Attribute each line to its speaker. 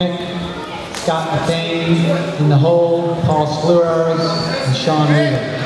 Speaker 1: Scott McBain in the hole, Paul Slurers, and Sean Wheeler.